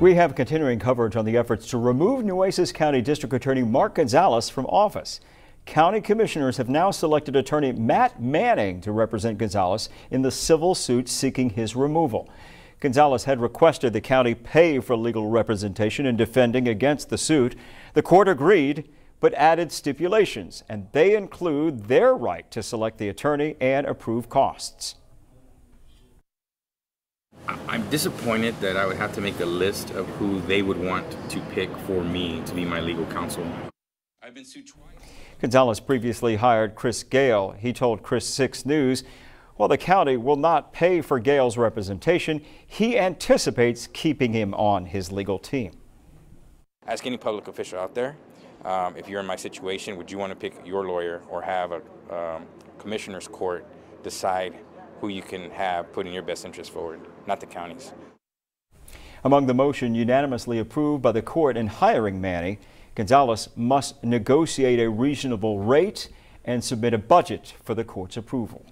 We have continuing coverage on the efforts to remove Nueces County District Attorney Mark Gonzalez from office. County commissioners have now selected attorney Matt Manning to represent Gonzalez in the civil suit seeking his removal. Gonzalez had requested the county pay for legal representation in defending against the suit. The court agreed, but added stipulations, and they include their right to select the attorney and approve costs. I'm disappointed that I would have to make a list of who they would want to pick for me to be my legal counsel. I've been sued twice. Gonzalez previously hired Chris Gale. He told KRIS 6 News, while the county will not pay for Gale's representation, he anticipates keeping him on his legal team. Ask any public official out there, um, if you're in my situation, would you want to pick your lawyer or have a um, commissioner's court decide who you can have putting your best interest forward, not the counties. Among the motion unanimously approved by the court in hiring Manning, Gonzalez must negotiate a reasonable rate and submit a budget for the court's approval.